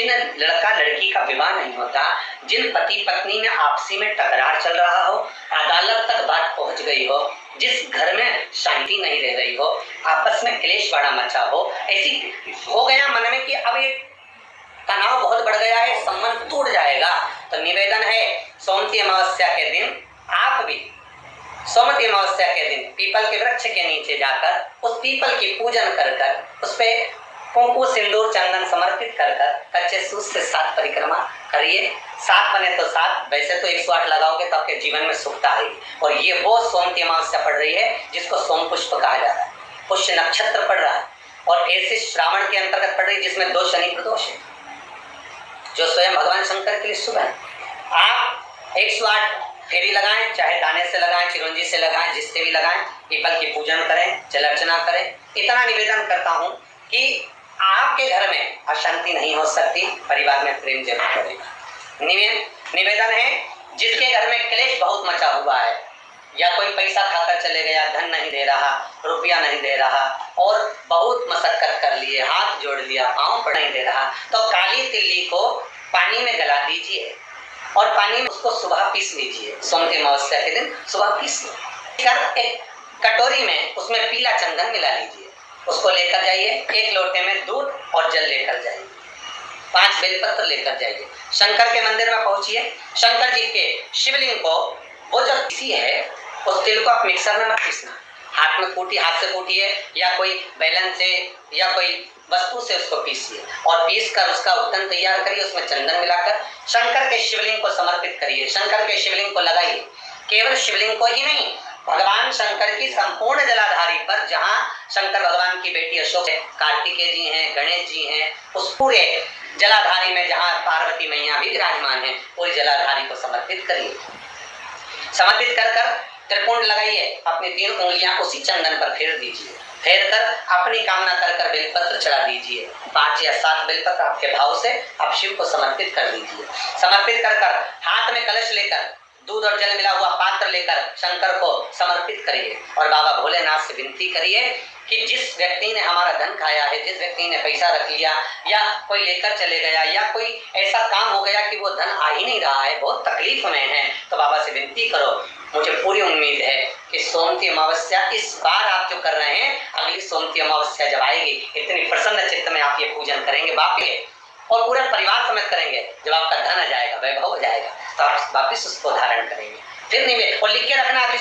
जिन लड़का लड़की का विवाह नहीं होता। जिन पति पत्नी में आपसी में टकरार चल रहा हो, अदालत तक बात पहुँच गई हो, जिस घर में शांति नहीं रह रही हो, आपस में क्लेश बड़ा मचा हो, ऐसी हो गया मन में कि अब ये तनाव बहुत बढ़ गया है, संबंध टूट जाएगा। तो निवेदन है, सोमती अमावस्या के दिन आप भी, सोमती अमावस्या के दिन पीपल के वृक्ष के नीचे जाकर, उस पीपल की पूजन कर कर, उस कुंकु सिंदूर चंदन समर्पित कर कर कच्चे सूत से सात परिक्रमा करिए। सात बने तो सात, वैसे तो एक सौ आठ लगाओगे तो आपके जीवन में सुखता आएगी और ये वो सोमती अमावस्या पड़ रही है, जिसको सोम पुष्प कहा जा रहा है। पुष्य नक्षत्र पड़ रहा है और ऐसे श्रावण के अंतर्गत पड़ रही है, जिसमें दो शनि प्रदोष है, जो स्वयं भगवान शंकर के लिए शुभ है। आप एक सौ आठ फेरी लगाएँ, चाहे दाने से लगाएँ, चिरंजी से लगाएँ, जिससे भी लगाएँ, पीपल की पूजन करें, जल अर्चना करें। इतना निवेदन करता हूँ कि आपके घर में अशांति नहीं हो सकती, परिवार में प्रेम ज़रूर करेगा। निवेदन है, जिसके घर में क्लेश बहुत मचा हुआ है, या कोई पैसा खाकर चले गया, धन नहीं दे रहा, रुपया नहीं दे रहा, और बहुत मशक्कत कर लिए, हाथ जोड़ लिया, पाँव पर नहीं दे रहा तो काली तिल्ली को पानी में गला दीजिए, और पानी में उसको सुबह पीस लीजिए। सोमती अमावस्या के दिन सुबह पीस कर एक कटोरी में उसमें पीला चंदन मिला लीजिए। उसको लेकर जाइए। एक लोटे में दूध और जल लेकर जाइए। पाँच बेलपत्र लेकर जाइए। शंकर के मंदिर में पहुंचिए। शंकर जी के शिवलिंग को, वो जो किसी है, उस तिल को आप मिक्सर में मत पीसना। हाथ में कूटी, हाथ से कूटिए, या कोई बैलन से, या कोई वस्तु से उसको पीसिए। और पीस कर उसका उत्तन तैयार करिए, उसमें चंदन मिलाकर। शंकर के शिवलिंग को समर्पित करिए। शंकर के शिवलिंग को लगाइए। केवल शिवलिंग को ही नहीं भगवान शंकर की संपूर्ण जलाधारी पर जहाँ शंकर भगवान की बेटी अशोक है, कार्तिकेय जी हैं, गणेश जी हैं, उस पूरे जलाधारी में जहाँ पार्वती मैया भी विराजमान है, पूरी जलाधारी को समर्पित करिए। समर्पित कर कर त्रिपुंड लगाइए, अपनी तीन उंगलियाँ उसी चंदन पर फेर दीजिए। फेर कर अपनी कामना कर कर बेलपत्र चढ़ा दीजिए। पाँच या सात बेलपत्र आपके भाव से आप शिव को समर्पित कर दीजिए। समर्पित कर कर हाथ में कलश लेकर दूध और जल मिला हुआ पात्र लेकर शंकर को समर्पित करिए। और बाबा भोलेनाथ से विनती करिए कि जिस व्यक्ति ने हमारा धन खाया है, जिस व्यक्ति ने पैसा रख लिया, या कोई लेकर चले गया, या कोई ऐसा काम हो गया कि वो धन आ ही नहीं रहा है, बहुत तकलीफ़ में है तो बाबा से विनती करो। मुझे पूरी उम्मीद है कि सोमती अमावस्या इस बार आप जो कर रहे हैं, अगली सोमती अमावस्या जब आएगी, इतनी प्रसन्न चित्त में आप ये पूजन करेंगे, बाप के और पूरे परिवार समेत करेंगे। जब आपका धन वापिस उसको धारण करेंगे। फिर निमित्त और लिख के रखना